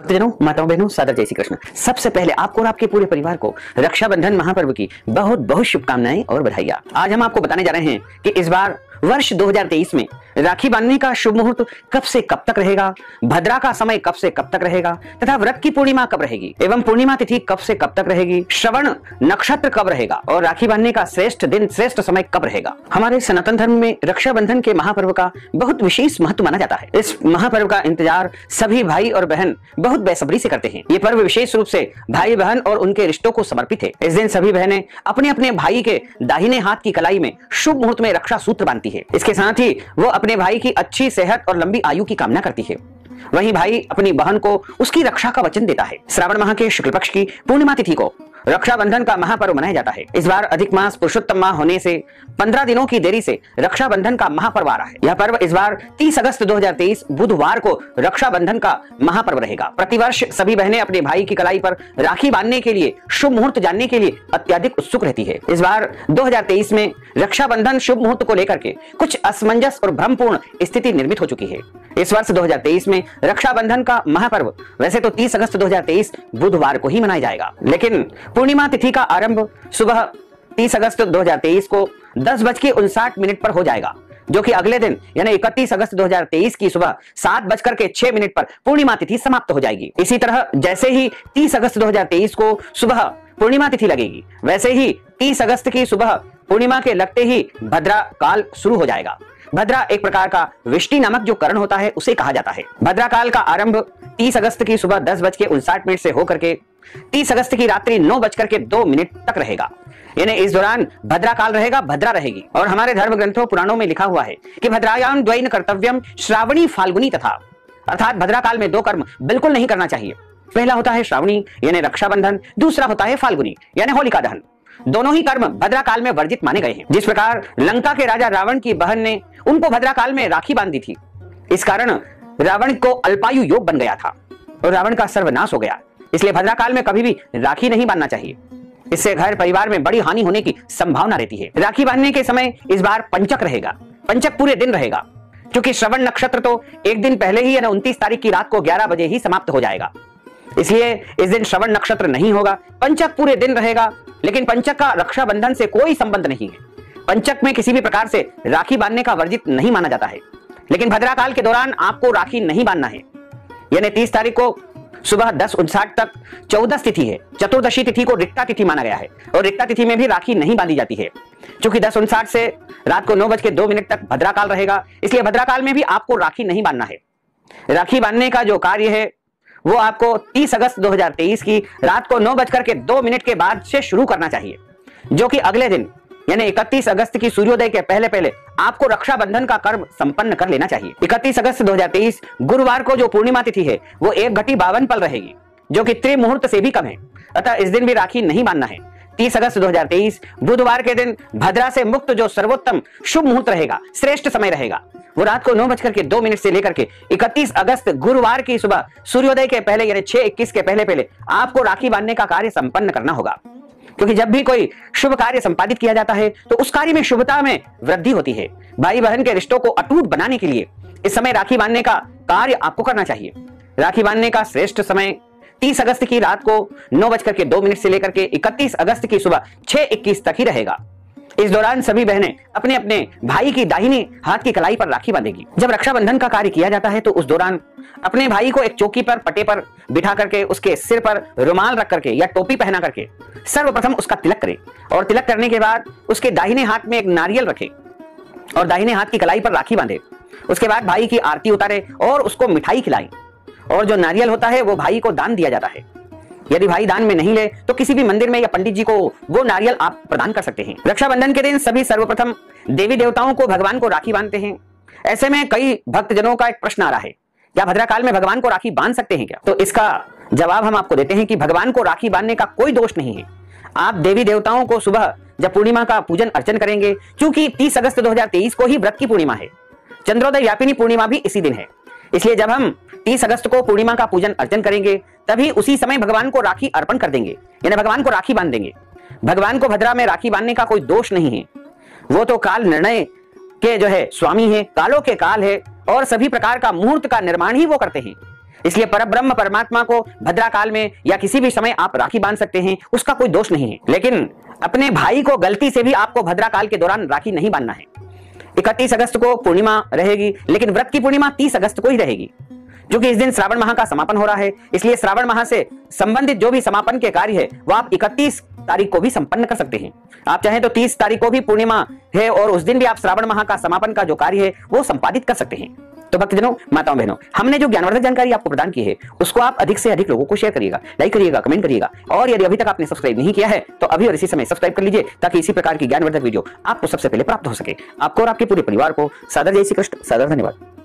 भक्तजनों माताओं बहनों सादर जय श्री कृष्ण। सबसे पहले आपको और आपके पूरे परिवार को रक्षाबंधन महापर्व की बहुत बहुत शुभकामनाएँ और बधाइयाँ। आज हम आपको बताने जा रहे हैं कि इस बार वर्ष 2023 में। राखी बांधने का शुभ मुहूर्त कब से कब तक रहेगा? भद्रा का समय कब से कब तक रहेगा? तथा व्रत की पूर्णिमा कब रहेगी? एवं पूर्णिमा तिथि कब से कब तक रहेगी? श्रवण नक्षत्र कब रहेगा? और राखी बांधने का श्रेष्ठ दिन, श्रेष्ठ समय कब रहेगा? हमारे सनातन धर्म में रक्षाबंधन के महापर्व का बहुत विशेष महत्व माना जाता है। इस महापर्व का इंतज़ार सभी भाई और बहन बहुत बेसब्री से करते हैं। ये पर्व विशेष रूप से भाई, बहन और उनके रिश्तों को समर्पित है। इस दिन सभी बहनें अपने अपने भाई के दाहिने हाथ की कलाई में शुभ मुहूर्त में रक्षा सूत्र बांधती है। इसके साथ ही वो अपने भाई की अच्छी सेहत और लंबी आयु की कामना करती है। वहीं भाई अपनी बहन को उसकी रक्षा का वचन देता है। श्रावण माह के शुक्ल पक्ष की पूर्णिमा तिथि को रक्षाबंधन का महापर्व मनाया जाता है। इस बार अधिक मास पुरुषोत्तम माह होने से पंद्रह दिनों की देरी से रक्षाबंधन का महापर्व आ रहा है। यह पर्व इस बार 30 अगस्त 2023 बुधवार को रक्षाबंधन का महापर्व रहेगा। प्रतिवर्ष सभी बहनें अपने भाई की कलाई पर राखी बांधने के लिए, शुभ मुहूर्त जानने के लिए अत्याधिक उत्सुक रहती है। इस बार 2023 में रक्षाबंधन शुभ मुहूर्त को लेकर के कुछ असमंजस और भ्रमपूर्ण स्थिति निर्मित हो चुकी है। इस वर्ष 2023 में रक्षाबंधन का महापर्व, वैसे तो 30 अगस्त 2023 बुधवार को ही मनाया जाएगा। लेकिन पूर्णिमा तिथि का आरंभ सुबह 30 अगस्त 2023 को दस बज के मिनट पर हो जाएगा, जो कि अगले दिन, यानी 31 अगस्त 2023 की सुबह सात बजकर के छह मिनट पर पूर्णिमा तिथि समाप्त हो जाएगी। इसी तरह जैसे ही 30 अगस्त 2023 को सुबह पूर्णिमा तिथि लगेगी, वैसे ही 30 अगस्त की सुबह पूर्णिमा के लगते ही भद्रा काल शुरू हो जाएगा। भद्रा एक प्रकार का विष्टि नामक जो करण होता है, उसे कहा जाता है। भद्रा काल का आरंभ 30 अगस्त की सुबह दस बज के मिनट से होकर के 30 अगस्त की रात्रि नौ बजकर के दो मिनट तक रहेगा। यानी इस दौरान भद्रा काल रहेगा, भद्रा रहेगी। और हमारे धर्म ग्रंथों पुराणों में लिखा हुआ है कि भद्रायाम द्वैन कर्तव्यम श्रावणी फाल्गुनी तथा। अर्थात भद्रा काल में दो कर्म बिल्कुल नहीं करना चाहिए। पहला होता है श्रावणी, यानी रक्षाबंधन। दूसरा होता है फाल्गुनी, यानी होलिका दहन। दोनों ही कर्म भद्रा काल में वर्जित माने गए हैं। जिस प्रकार लंका के राजा रावण की बहन ने उनको भद्रा काल में राखी बांधी थी, इस कारण रावण को अल्पायु योग बन गया था। और रावण का सर्वनाश हो गया। इसलिए भद्रा काल में कभी भी राखी नहीं बांधना चाहिए। इससे घर परिवार में बड़ी हानि होने की संभावना रहती है। राखी बांधने के समय इस बार पंचक रहेगा। पंचक पूरे दिन रहेगा। क्योंकि श्रवण नक्षत्र तो एक दिन पहले ही यानी उनतीस तारीख की रात को ग्यारह बजे ही समाप्त हो जाएगा। इसलिए इस दिन श्रवण नक्षत्र नहीं होगा। पंचक पूरे दिन रहेगा। लेकिन पंचक का रक्षाबंधन से कोई संबंध नहीं है। पंचक में किसी भी प्रकार से राखी बांधने का वर्जित नहीं माना जाता है। लेकिन भद्राकाल के दौरान आपको राखी नहीं बांधना है। यानी तीस तारीख को सुबह दस उनसाठ तक चौदह तिथि है। चतुर्दशी तिथि को रिक्ता तिथि माना गया है। और रिक्ता तिथि में भी राखी नहीं बांधी जाती है। क्योंकि दस उनसाठ से रात को नौ बज के दो मिनट तक भद्राकाल रहेगा, इसलिए भद्राकाल में भी आपको राखी नहीं बांधना है। राखी बांधने का जो कार्य है, वो आपको 30 अगस्त 2023 की रात को नौ बजकर के दो मिनट के बाद से शुरू करना चाहिए, जो कि अगले दिन यानी 31 अगस्त की सूर्योदय के पहले पहले आपको रक्षाबंधन का कर्म संपन्न कर लेना चाहिए। 31 अगस्त 2023 गुरुवार को जो पूर्णिमा तिथि है, वो एक घटी बावन पल रहेगी, जो कि त्रिमुहूर्त से भी कम है। अतः इस दिन भी राखी नहीं बांधना है। 30 अगस्त 2023 बुधवार के दिन भद्रा से मुक्त जो सर्वोत्तम शुभ मुहूर्त रहेगा, श्रेष्ठ समय रहेगा। वो रात को नौ बजकर के दो मिनट से लेकर के 31 अगस्त, गुरुवार की सुबह सूर्योदय के पहले यानी छह इक्कीस के पहले पहले आपको राखी बांधने का कार्य संपन्न करना होगा। क्योंकि जब भी कोई शुभ कार्य संपादित किया जाता है तो उस कार्य में शुभता में वृद्धि होती है। भाई बहन के रिश्तों को अटूट बनाने के लिए इस समय राखी बांधने का कार्य आपको करना चाहिए। राखी बांधने का श्रेष्ठ समय 30 अगस्त की रात को नौ बजकर के दो मिनट से लेकर के 31 अगस्त की सुबह छह इक्कीस तक ही रहेगा। इस दौरान सभी बहनें अपने अपने भाई की दाहिनी हाथ की कलाई पर राखी बांधेगी। जब रक्षाबंधन का कार्य किया जाता है तो उस दौरान अपने भाई को एक चौकी पर पटे पर बिठा करके, उसके सिर पर रुमाल रख करके या टोपी पहना करके सर्वप्रथम उसका तिलक करे और तिलक करने के बाद उसके दाहिने हाथ में एक नारियल रखे और दाहिने हाथ की कलाई पर राखी बांधे। उसके बाद भाई की आरती उतारे और उसको मिठाई खिलाई और जो नारियल होता है, वो भाई को दान दिया जाता है। यदि भाई दान में नहीं ले तो किसी भी मंदिर में या पंडित जी को वो नारियल आप प्रदान कर सकते हैं। रक्षाबंधन के दिन सभी सर्वप्रथम देवी देवताओं को भगवान को राखी बांधते हैं। ऐसे में कई भक्तजनों का एक प्रश्न आ रहा है, क्या भद्रा काल में भगवान को राखी बाँध सकते हैं क्या? तो इसका जवाब हम आपको देते हैं कि भगवान को राखी बांधने का कोई दोष नहीं है। आप देवी देवताओं को सुबह जब पूर्णिमा का पूजन अर्चन करेंगे, क्योंकि 30 अगस्त 2023 को ही व्रत की पूर्णिमा है। चंद्रोदय व्यापिनी पूर्णिमा भी इसी दिन है। इसलिए जब हम 30 अगस्त को पूर्णिमा का पूजन अर्चन करेंगे, तभी उसी समय भगवान को राखी अर्पण कर देंगे। यानी भगवान को राखी बाँध देंगे। भगवान को भद्रा में राखी बांधने का कोई दोष नहीं है। वो तो काल निर्णय के जो है, स्वामी है, कालों के काल है, और सभी प्रकार का मुहूर्त का निर्माण ही वो करते हैं। इसलिए पर ब्रह्म परमात्मा को भद्रा काल में या किसी भी समय आप राखी बाँध सकते हैं, उसका कोई दोष नहीं है। लेकिन अपने भाई को गलती से भी आपको भद्रा काल के दौरान राखी नहीं बांधना है। इकतीस अगस्त को पूर्णिमा रहेगी, लेकिन व्रत की पूर्णिमा तीस अगस्त को ही रहेगी, जो कि इस दिन श्रावण माह का समापन हो रहा है। इसलिए श्रावण माह से संबंधित जो भी समापन के कार्य है, वो आप इकतीस तारीख को भी संपन्न कर सकते हैं। आप चाहें तो तीस तारीख को भी पूर्णिमा है और उस दिन भी आप श्रावण माह का समापन का जो कार्य है, वो संपादित कर सकते हैं। तो भक्तजनों माताओं बहनों, हमने जो ज्ञानवर्धक जानकारी आपको प्रदान की है, उसको आप अधिक से अधिक लोगों को शेयर करिएगा लाइक करिएगा कमेंट करिएगा। और यदि अभी तक आपने सब्सक्राइब नहीं किया है तो अभी और इसी समय सब्सक्राइब कर लीजिए, ताकि इसी प्रकार की ज्ञानवर्धक वीडियो आपको सबसे पहले प्राप्त हो सके। आपको और आपके पूरे परिवार को सादर जय श्री कृष्ण, सादर धन्यवाद।